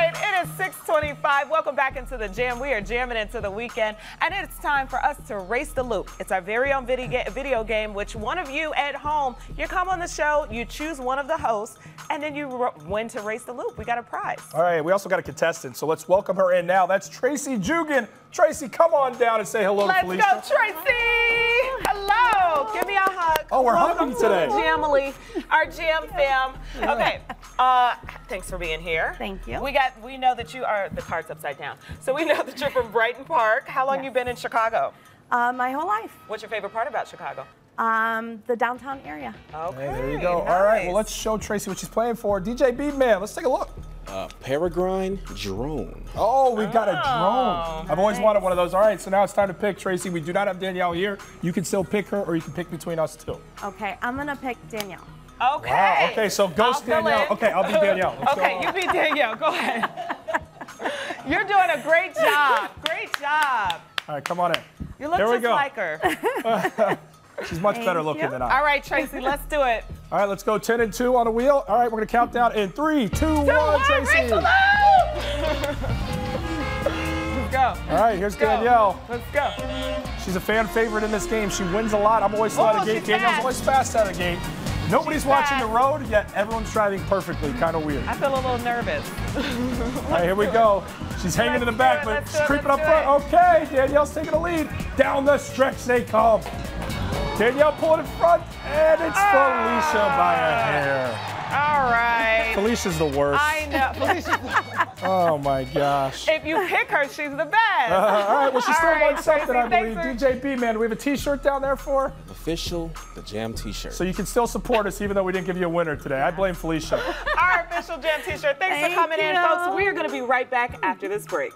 right, it is 625. Welcome back into the jam. We are jamming into the weekend, and it's time for us to race the loop. It's our very own video, video game, which one of you at home, you come on the show, you choose one of the hosts, and then you win to race the loop. We got a prize. All right, we also got a contestant, so let's welcome her in now. That's Tracy Juggan. Tracy, come on down and say hello let's to Felicia. Let's go, Tracy. Hello. Give me a hug. Oh, we're Welcome hugging today. Jamily, our jam fam. Okay. Uh, thanks for being here. Thank you. We got. We know that you are the card's upside down. So we know that you're from Brighton Park. How long Yes. you been in Chicago? Uh, my whole life. What's your favorite part about Chicago? Um, the downtown area. Okay. Hey, there you go. All right, well, let's show Tracy what she's playing for. DJ B Man, let's take a look. Uh, Peregrine drone. Oh, we've got a Oh, drone. I've always wanted one of those. All right, so now it's time to pick Tracy. We do not have Danielle here. You can still pick her, or you can pick between us two. Okay, I'm gonna pick Danielle. Okay. Wow. Okay, so ghost I'll Danielle. in. Okay, I'll be Danielle. Let's. Okay, you be Danielle. Go ahead. You're doing a great job. Great job. All right, come on in. You look There we just like her. She's much Thank better looking you. than I. All right, Tracy, let's do it. All right, let's go 10 and 2 on a wheel. All right, we're going to count down in three, two, one. Two, one, Tracy. race the. Let's go. All right, here's Go. Danielle. Let's go. She's a fan favorite in this game. She wins a lot. I'm always slow Oh, out of gate. she's Danielle's always fast out of gate. Nobody's She's watching the road, yet everyone's driving perfectly. Kind of weird. I feel a little nervous. All right, here we go. She's hanging in the back, it, but she's it, creeping up front. Okay, Danielle's taking the lead. Down the stretch they come. Danielle pulling in front, and it's ah! Felicia by a hair. All right. Felicia's the worst. I know. Felicia's- Oh my gosh. if you pick her, she's the best. Uh, all right, well, she All still right, won something, Tracy, I believe. thanks for- DJ B, man, do we have a T-shirt down there for? her? Official, the jam t-shirt. So you can still support us even though we didn't give you a winner today. I blame Felicia. Our official Jam T-shirt. Thanks Thank for coming in, folks. We are going to be right back after this break.